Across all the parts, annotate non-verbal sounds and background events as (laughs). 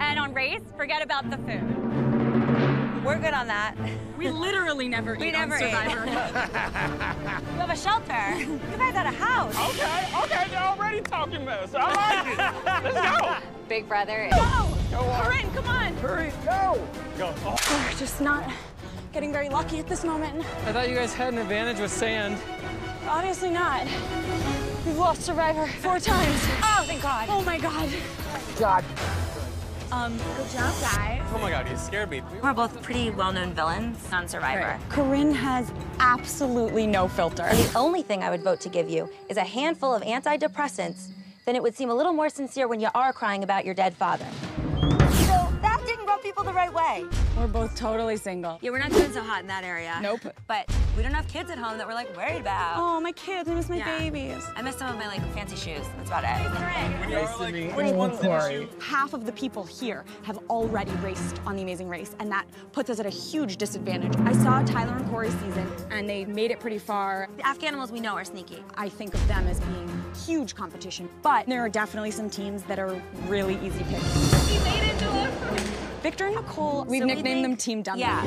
And on race, forget about the food. We're good on that. We literally never (laughs) We eat never on ate. Survivor. (laughs) You have a shelter. You guys had a house. Okay, okay, you're already talking this. I like it. Let's go. (laughs) Big brother. Go on. Corinne, come on. Hurry, go. Go. Oh. We're just not getting very lucky at this moment. I thought you guys had an advantage with sand. Obviously not. We've lost Survivor four times. Oh, thank God. Oh my God. God. Um, good job, guys. Oh my god, you scared me. We're both pretty well-known villains on Survivor. Corinne has absolutely no filter. The only thing I would vote to give you is a handful of antidepressants, then it would seem a little more sincere when you are crying about your dead father. People the right way. We're both totally single. Yeah, we're not doing so hot in that area. Nope. But we don't have kids at home that we're like worried about. Oh, my kids, I miss my Yeah. babies. I miss some of my like fancy shoes. That's about it. Nice to meet Which one's the issue? Half of the people here have already raced on The Amazing Race, and that puts us at a huge disadvantage. I saw Tyler and Korey's season, and they made it pretty far. The Afghanimals we know are sneaky. I think of them as being huge competition, but there are definitely some teams that are really easy picks. We made it to Victor and Nicole, we've So we nicknamed them Team Dummy. Yeah.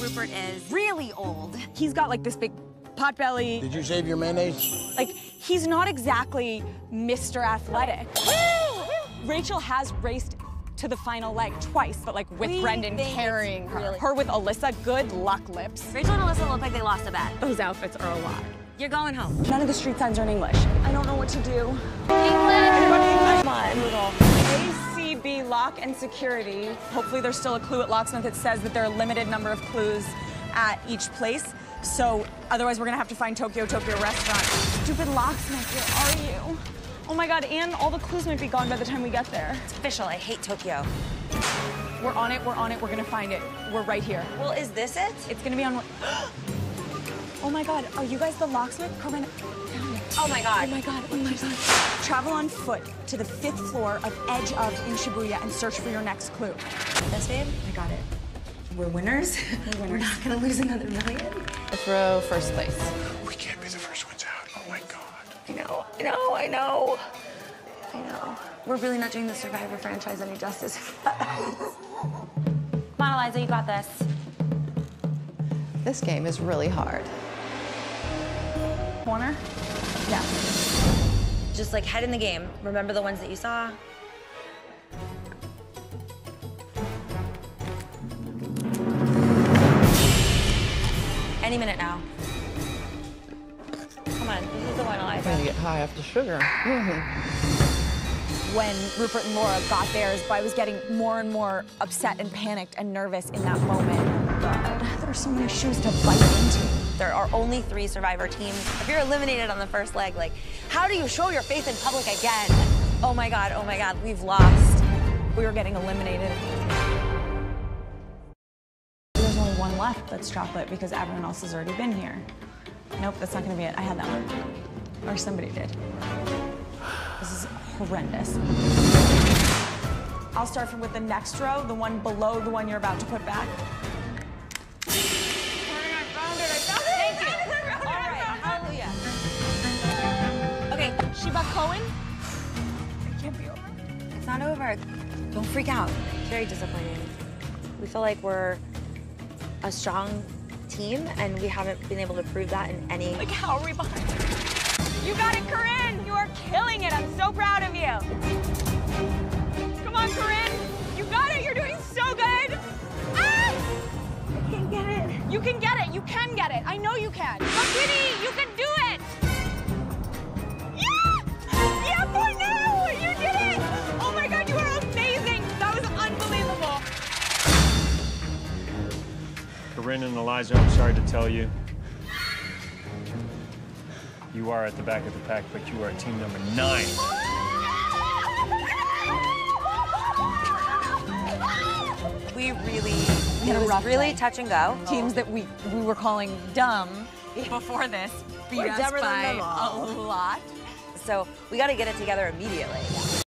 Rupert is really old. He's got like this big pot belly. Did you save your mayonnaise? Like, he's not exactly Mr. Athletic. (gasps) Rachel has raced to the final leg twice, but like with We Brendan carrying her. really- Her with Elissa, good luck lips. Rachel and Elissa look like they lost a bet. Those outfits are a lot. You're going home. None of the street signs are in English. I don't know what to do. English. Come on, ACB Lock and Security. Hopefully there's still a clue at Locksmith that says that there are a limited number of clues at each place. So otherwise we're gonna have to find Tokyo Tokyo Restaurant. Stupid Locksmith, where are you? Oh my God, and all the clues might be gone by the time we get there. It's official. I hate Tokyo. We're on it, we're on it, we're gonna find it. We're right here. Well, is this it? It's gonna be on. (gasps) Oh my God, are you guys the locksmith? Corinne. Oh my god. Oh my God, oh my God. Travel on foot to the fifth floor of Edge of in Shibuya and search for your next clue. This babe? I got it. We're winners. We're (laughs) We're not gonna lose another million. Throw first place. We can't be the first ones out. Oh my God. I know. I know. I know. I know. We're really not doing the Survivor franchise any justice. (laughs) Come on, Eliza, you got this. This game is really hard. Corner? Yeah. Just like head in the game. Remember the ones that you saw? Any minute now. Come on, this is the one, I'm Eliza. gonna get high off the sugar. (laughs) When Rupert and Laura got theirs, I was getting more and more upset and panicked and nervous in that moment. Oh God, there are so many shoes to bite into. There are only three Survivor teams. If you're eliminated on the first leg, like, how do you show your faith in public again? Oh my God, oh my God, we've lost. We were getting eliminated. There's only one left that's chocolate because everyone else has already been here. Nope, that's not gonna be it. I had that one. Or somebody did. This is horrendous. I'll start from with the next row, the one below the one you're about to put back. Sheba Cohen? It can't be over. it's not over. Don't freak out. It's very disappointing. We feel like we're a strong team, and we haven't been able to prove that in any. Like, how are we behind? You got it, Corinne! You are killing it. I'm so proud of you. Corinne and Eliza, I'm sorry to tell you. You are at the back of the pack, but you are team number nine. We really, had it was rough really day. touch and go. Teams that we, we were calling dumb before this beat We're us by a lot. So we got to get it together immediately.